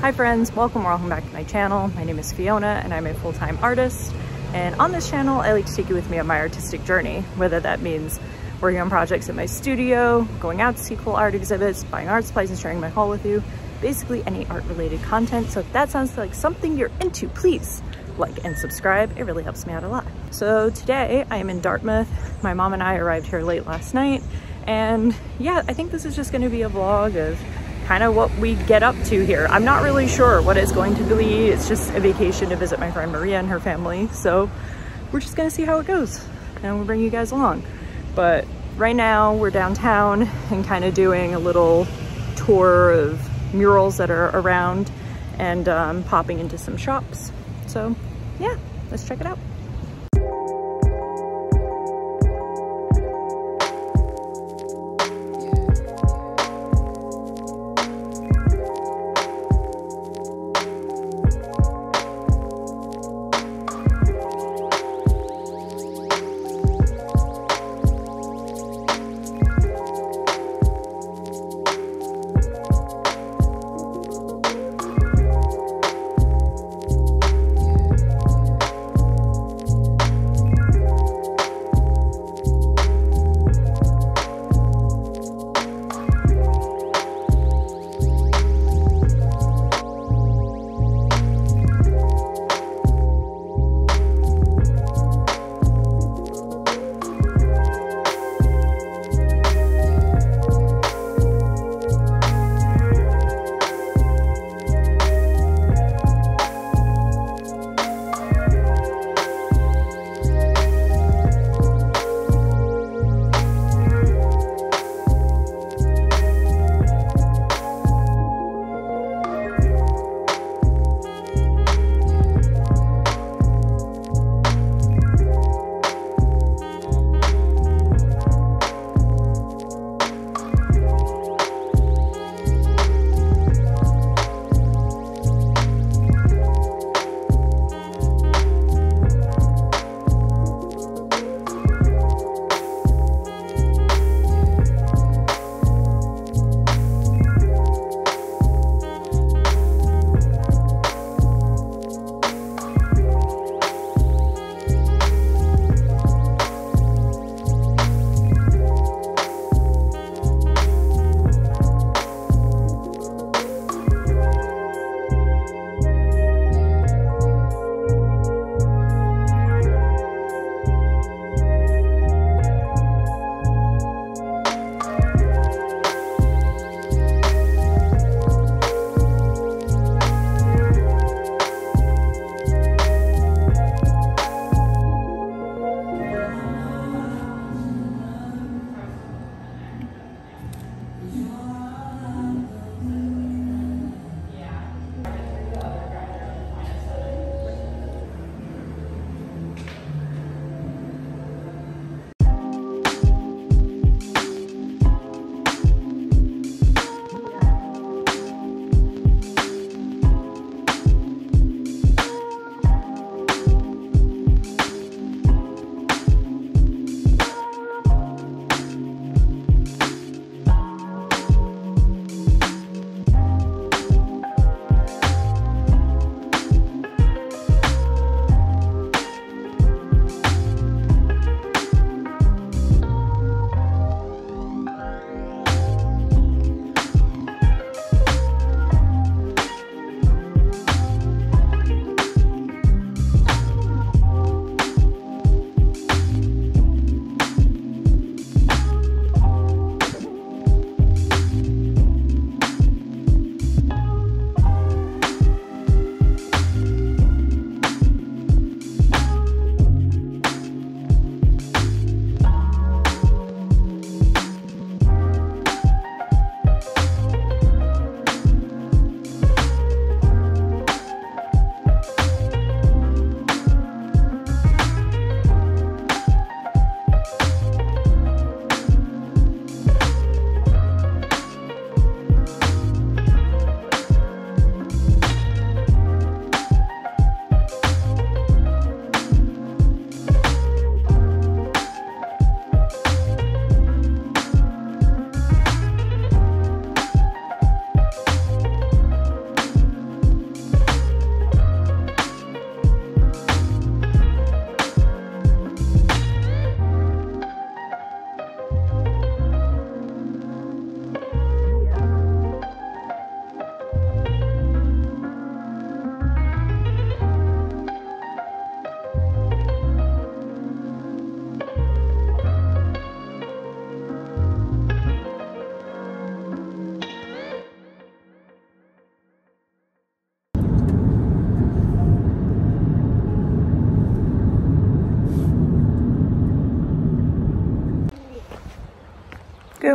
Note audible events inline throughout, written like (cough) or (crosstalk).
Hi friends, welcome or welcome back to my channel. My name is Fiona and I'm a full-time artist. And on this channel, I like to take you with me on my artistic journey, whether that means working on projects at my studio, going out to see cool art exhibits, buying art supplies and sharing my haul with you, basically any art related content. So if that sounds like something you're into, please like and subscribe. It really helps me out a lot. So today I am in Dartmouth. My mom and I arrived here late last night. And yeah, I think this is just gonna be a vlog of kind of what we get up to here. I'm not really sure what it's going to be. It's just a vacation to visit my friend Maria and her family. So we're just gonna see how it goes and we'll bring you guys along. But right now we're downtown and kind of doing a little tour of murals that are around and um, popping into some shops. So yeah, let's check it out.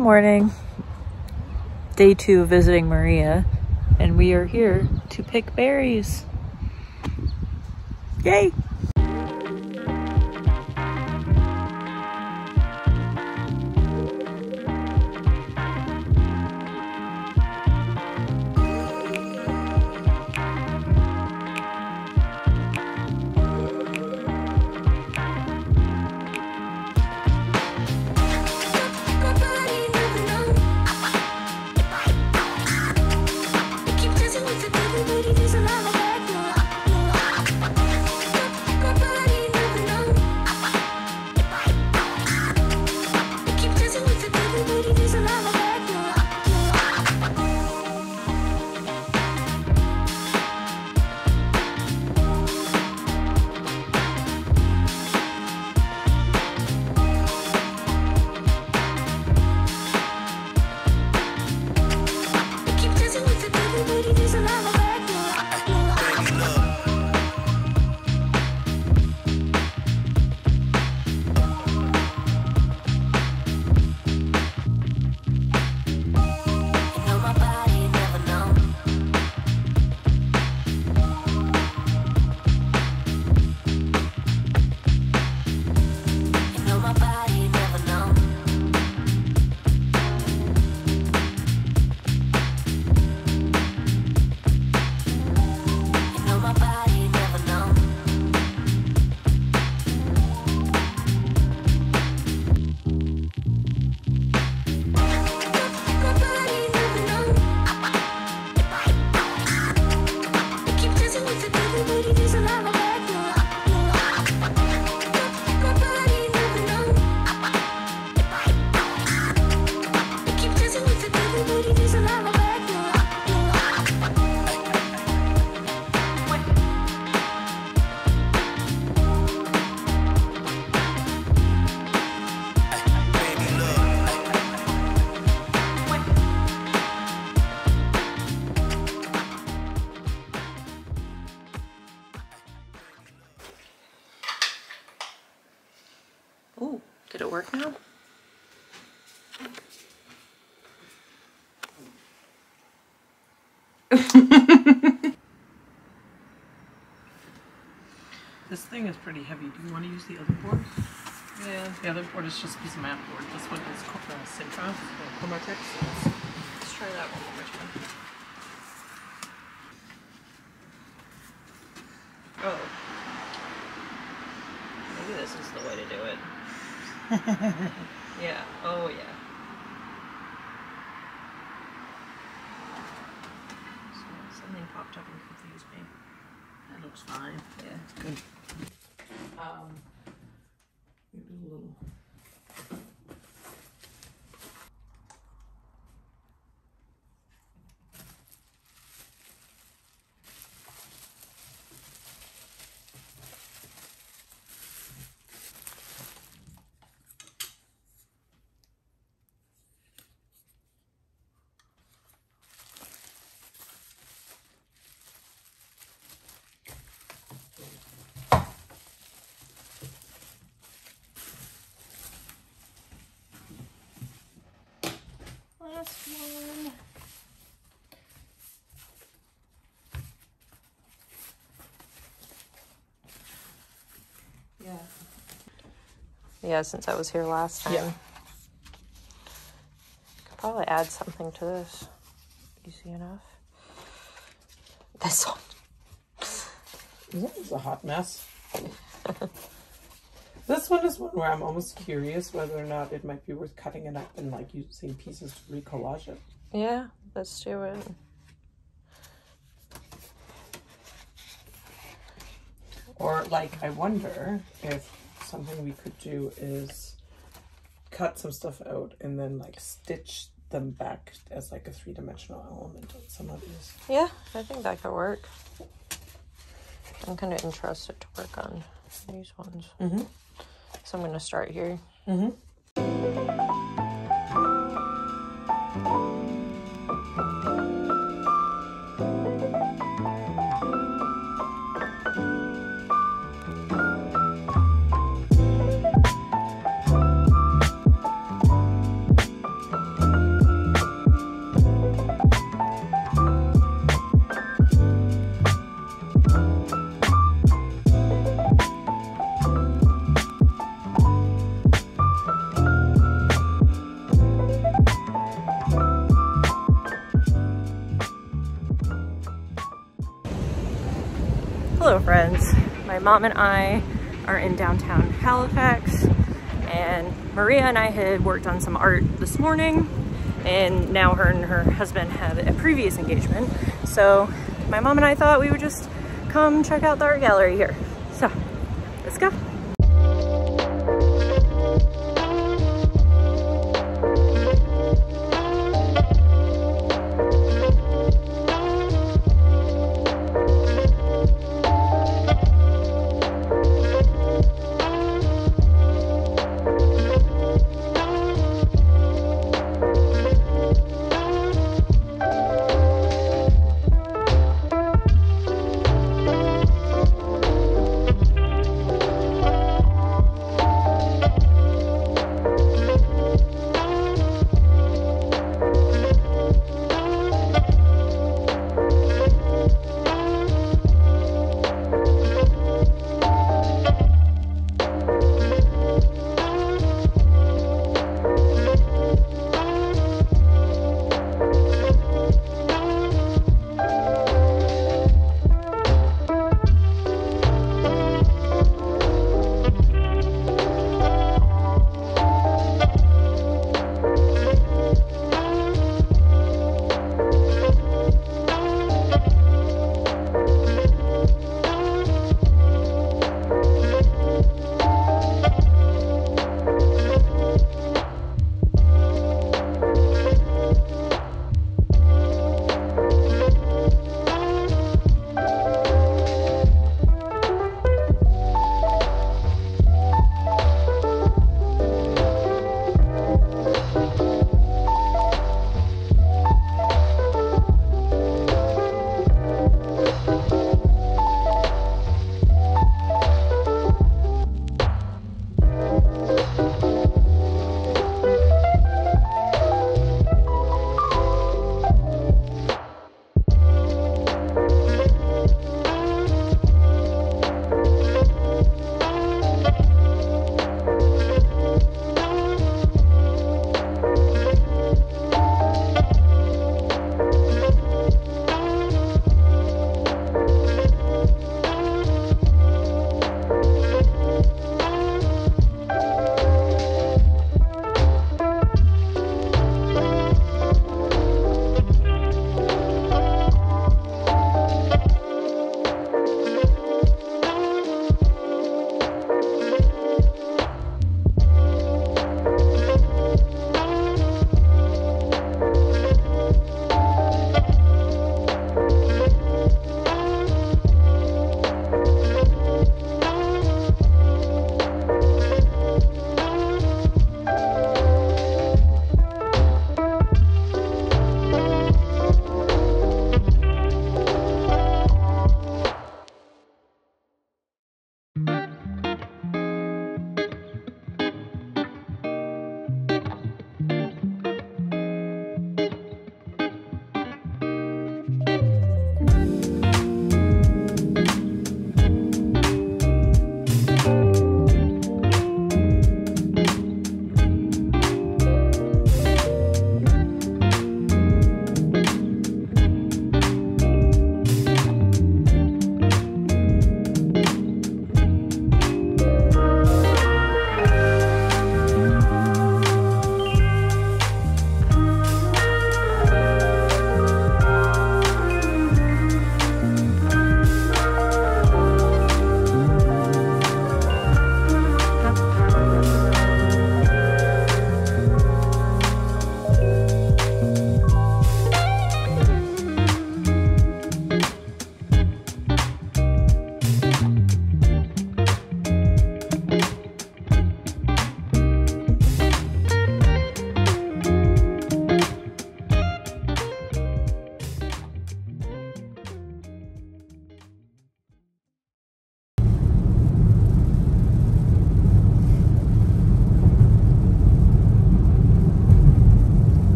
Morning. Day two visiting Maria, and we are here to pick berries. Yay! Use the other board? Yeah. The other board is just a piece of mat board. This one is called the Sintra, the Komatex. Let's, let's try that one more time. Oh. Maybe this is the way to do it. (laughs) yeah. Oh, yeah. So something popped up and confused me. That looks fine. Yeah. Good. Um, maybe a little. Last one. Yeah. Yeah, since I was here last time. Yeah. Could probably add something to this. Easy enough. This one. This is a hot mess. This one is one where I'm almost curious whether or not it might be worth cutting it up and like using pieces to recollage it. Yeah, let's do it. Or like, I wonder if something we could do is cut some stuff out and then like stitch them back as like a three-dimensional element on some of these. Yeah, I think that could work. I'm kind of interested to work on these ones. Mhm. So I'm going to start here. Mm-hmm. Mom and I are in downtown Halifax and Maria and I had worked on some art this morning and now her and her husband have a previous engagement. So my mom and I thought we would just come check out the art gallery here. So let's go.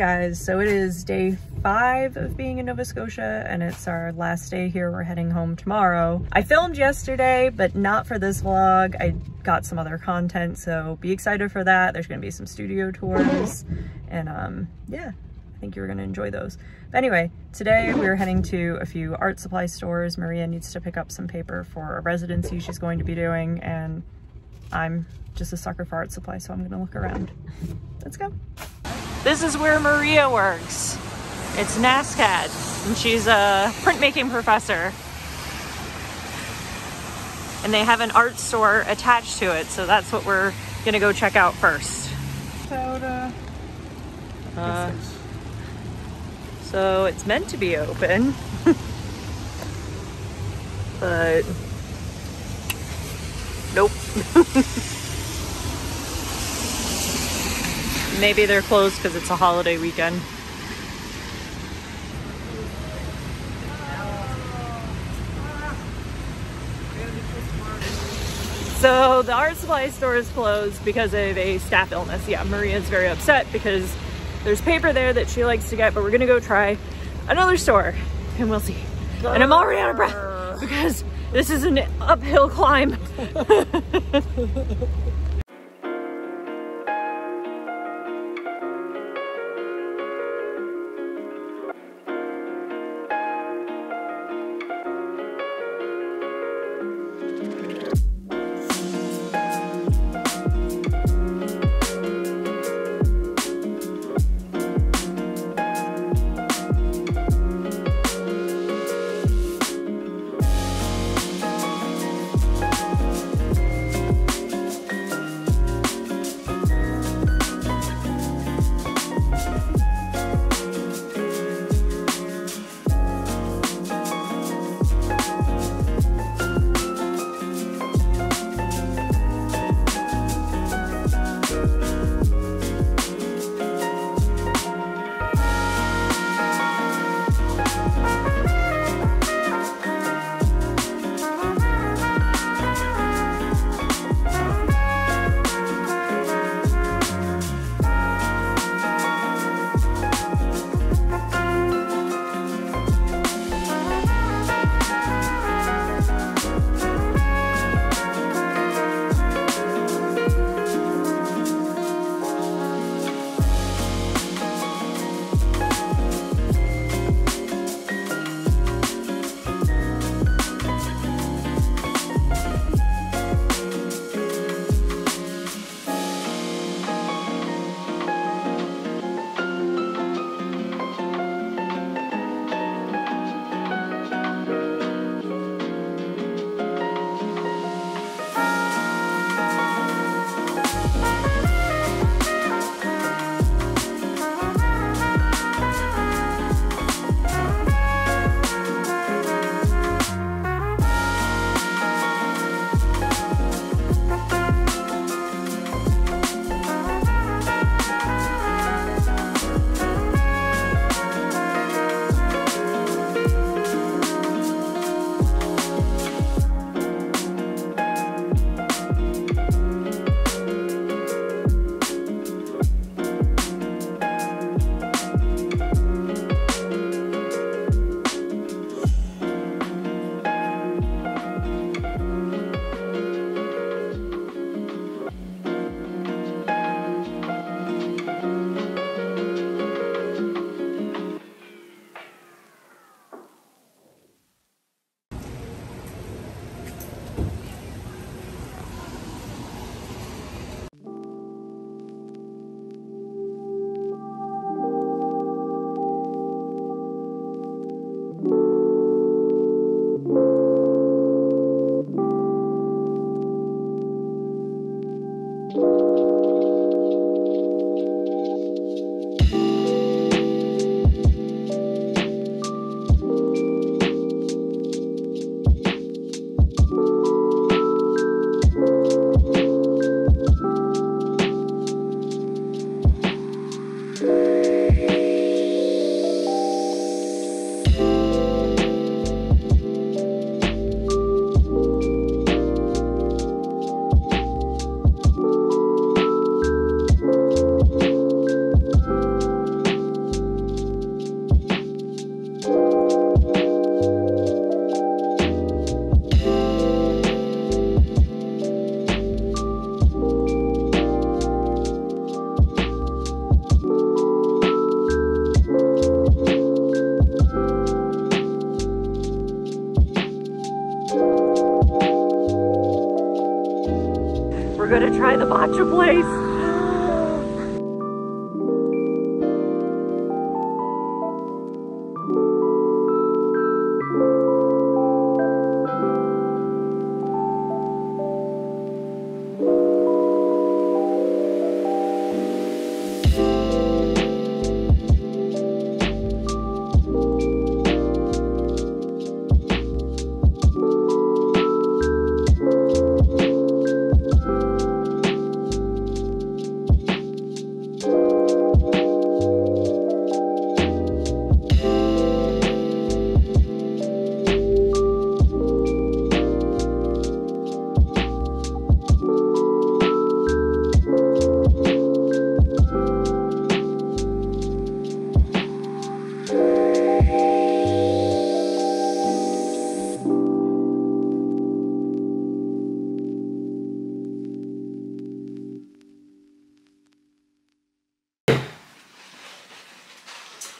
Guys, so it is day five of being in Nova Scotia and it's our last day here. We're heading home tomorrow. I filmed yesterday, but not for this vlog. I got some other content, so be excited for that. There's gonna be some studio tours and um, yeah, I think you're gonna enjoy those. But anyway, today we're heading to a few art supply stores. Maria needs to pick up some paper for a residency she's going to be doing and I'm just a sucker for art supply, so I'm gonna look around. Let's go. This is where Maria works. It's NASCAD, and she's a printmaking professor. And they have an art store attached to it, so that's what we're gonna go check out first. Soda. Uh, so it's meant to be open, (laughs) but nope. (laughs) Maybe they're closed because it's a holiday weekend. So the art supply store is closed because of a staff illness. Yeah, Maria's very upset because there's paper there that she likes to get, but we're gonna go try another store and we'll see. And I'm already out of breath because this is an uphill climb. (laughs)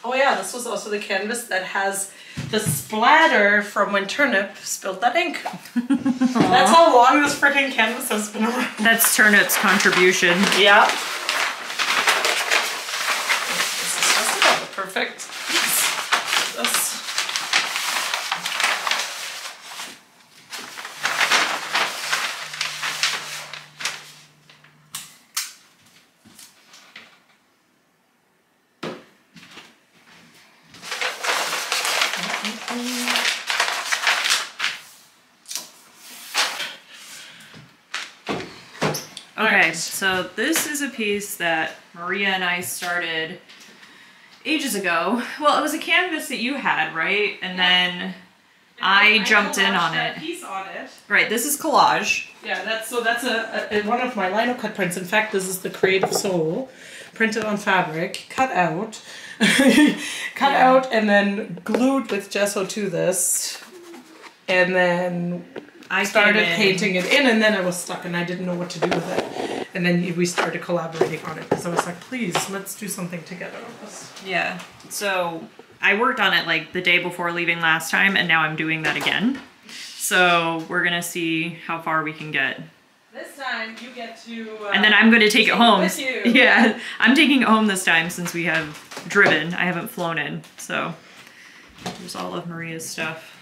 Oh yeah, this was also the canvas that has the splatter from when Turnip spilled that ink. (laughs) That's how long this freaking canvas has been around. That's Turnip's contribution. Yeah. This is just about the perfect. This. Okay, Alright. so this is a piece that Maria and I started ages ago. Well, it was a canvas that you had, right? And then I jumped in on it. Piece on it. Right, this is collage. Yeah, that's so that's a, a one of my lino cut prints. In fact, this is the Creative Soul, printed on fabric, cut out, (laughs) cut Yeah. out, and then glued with gesso to this, and then I started painting it in, and then I was stuck, and I didn't know what to do with it. And then we started collaborating on it because I was like, please, let's do something together on this. Yeah. So I worked on it like the day before leaving last time, and now I'm doing that again. So we're gonna see how far we can get. This time you get to. Uh, And then I'm gonna take it take it home. with you. (laughs) Yeah, I'm taking it home this time since we have driven. I haven't flown in. So there's all of Maria's stuff.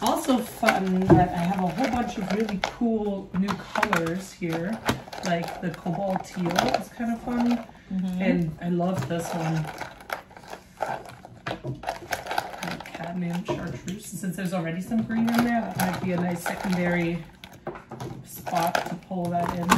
Also fun that I have a whole bunch of really cool new colors here, like the cobalt teal is kind of fun, mm-hmm. and I love this one. Cadmium chartreuse. Since there's already some green in there, that might be a nice secondary spot to pull that in.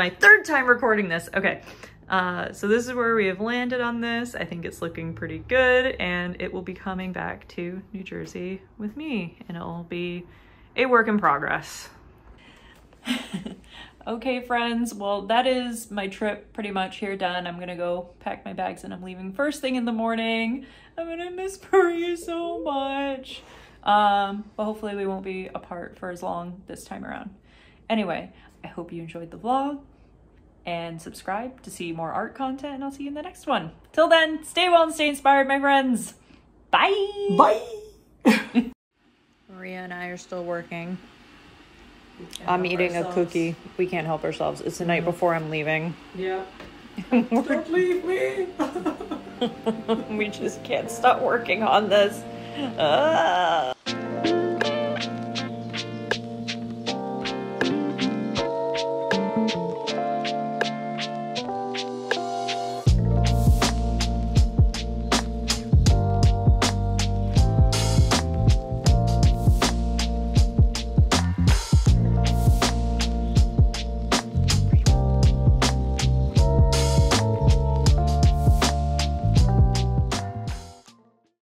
My third time recording this. Okay. Uh, so this is where we have landed on this. I think it's looking pretty good and it will be coming back to New Jersey with me and it will be a work in progress. (laughs) okay friends, well that is my trip pretty much here done. I'm gonna go pack my bags and I'm leaving first thing in the morning. I'm gonna miss Maria so much. Um, but hopefully we won't be apart for as long this time around. Anyway, I hope you enjoyed the vlog and subscribe to see more art content and I'll see you in the next one. Till then, stay well and stay inspired, my friends. Bye! Bye! (laughs) Maria and I are still working. I'm eating a cookie. We can't help ourselves. It's the night before I'm leaving. Yeah. (laughs) Don't leave me! (laughs) we just can't stop working on this. Ah.